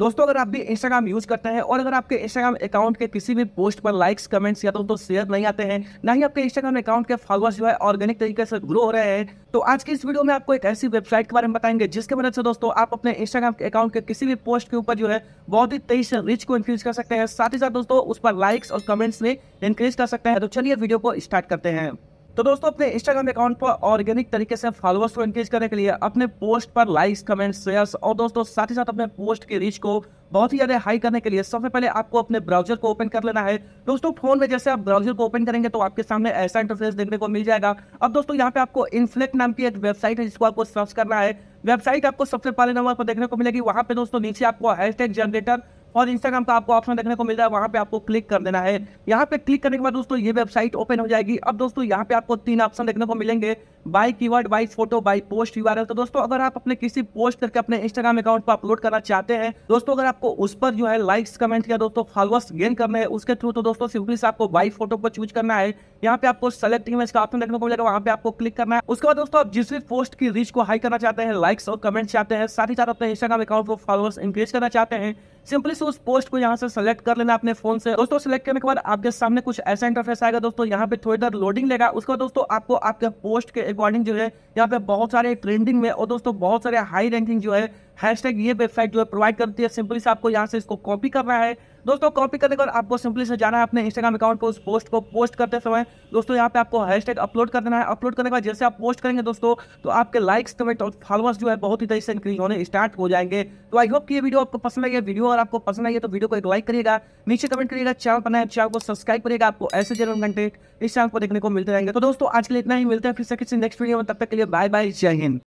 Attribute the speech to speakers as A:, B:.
A: दोस्तों, अगर आप भी इंस्टाग्राम यूज़ करते हैं और अगर आपके इंस्टाग्राम अकाउंट के किसी भी पोस्ट पर लाइक्स कमेंट्स या तो शेयर नहीं आते हैं, ना ही आपके इंस्टाग्राम अकाउंट के फॉलोअर्स जो है ऑर्गेनिक तरीके से ग्रो हो रहे हैं तो आज की इस वीडियो में आपको एक ऐसी वेबसाइट के बारे में बताएँगे जिसके मदद से दोस्तों आप अपने इंस्टाग्राम के अकाउंट के किसी भी पोस्ट के ऊपर जो है बहुत ही तेज से रिच को इंक्रीज कर सकते हैं। साथ ही साथ दोस्तों, उस पर लाइक्स और कमेंट्स में इंक्रीज कर सकते हैं। तो चलिए वीडियो को स्टार्ट करते हैं। तो दोस्तों, अपने इंस्टाग्राम अकाउंट पर ऑर्गेनिक तरीके से फॉलोअर्स को इंक्रीज करने के लिए अपने पोस्ट पर लाइक्स कमेंट्स शेयर्स और दोस्तों, साथ ही साथ अपने पोस्ट की रीच को बहुत ही ज़्यादा हाई करने के लिए सबसे पहले आपको अपने ब्राउज़र को ओपन कर लेना है। दोस्तों फ़ोन में जैसे आप ब्राउज़र को ओपन करेंगे तो आपके सामने ऐसा इंटरफेस देखने को मिल जाएगा। अब दोस्तों, यहाँ पे आपको इन्फ्लेक्ट नाम की एक वेबसाइट है, जिसको आपको सर्च करना है। वेबसाइट आपको सबसे पहले नंबर पर देखने को मिलेगी। वहाँ पे दोस्तों, नीचे आपको हैशटैग जनरेटर और इंस्टाग्राम का आपको ऑप्शन देखने को मिल रहा है, वहाँ पे आपको क्लिक कर देना है। यहाँ पे क्लिक करने के बाद दोस्तों, ये वेबसाइट ओपन हो जाएगी। अब दोस्तों, यहाँ पे आपको तीन ऑप्शन देखने को मिलेंगे। By keyword by photo by post URL तो दोस्तों, अगर आप अपने किसी पोस्ट करके अपने इंस्टाग्राम अकाउंट पर अपलोड करना चाहते हैं, दोस्तों, अगर आपको उस पर जो है लाइक्स कमेंट या दोस्तों फॉलोअर्स गेन करने हैं, उसके थ्रू तो दोस्तों सिंपली से आपको बाई फ़ोटो पर चूज़ करना है। यहाँ पे आपको सेलेक्ट इमेज का ऑप्शन देखने को मिलेगा, वहाँ पे आपको क्लिक करना है। उसके बाद दोस्तों, आप जिस भी पोस्ट की रीच को हाई करना चाहते हैं लाइक्स और कमेंट्स चाहते हैं, साथ ही साथ अपने इंस्टाग्राम अकाउंट को फॉलोअर्स इंक्रीज करना चाहते हैं सिंपली से उस पोस्ट को यहाँ से सेलेक्ट कर लेना अपने फ़ोन से। दोस्तों सेलेक्ट करने के बाद आपके सामने कुछ ऐसा इंटरफेस आएगा दोस्तों, यहाँ पे थोड़ी देर लोडिंग लेगा। उसके बाद दोस्तों, आपको आपके पोस्ट के अकॉर्डिंग जो है, यहाँ पे बहुत सारे ट्रेंडिंग में और दोस्तों, बहुत सारे हाई रैंकिंग जो है हैशटैग ये वेबसाइट जो है प्रोवाइड करती है। सिंपली से आपको यहाँ से इसको कॉपी करना है। दोस्तों कॉपी करने के बाद आपको सिंपली से जाना है अपने इंस्टाग्राम अकाउंट पर उस पोस्ट को पोस्ट करते समय दोस्तों, यहाँ पे आपको हैशटैग अपलोड कर देना है। अपलोड करने के बाद जैसे आप पोस्ट करेंगे दोस्तों तो आपके लाइक्स कमेंट और फॉलोअर्स जो है बहुत ही तेज़ी से इंक्रीज होने स्टार्ट हो जाएँगे। तो आई होप कि ये वीडियो आपको पसंद आई वीडियो और आपको पसंद आई तो वीडियो को एक लाइक करिएगा। नीचे कमेंट करिएगा चैनल बनाए चैनल को सब्सक्राइब करिएगा। आपको ऐसे ज़रूर कंटेंट इस चैनल को देखने को मिलते रहेंगे। तो दोस्तों, आज के लिए इतना ही। मिलते हैं फिर से किसी नेक्स्ट वीडियो में। तब तक के लिए बाय बाय जय हिंद।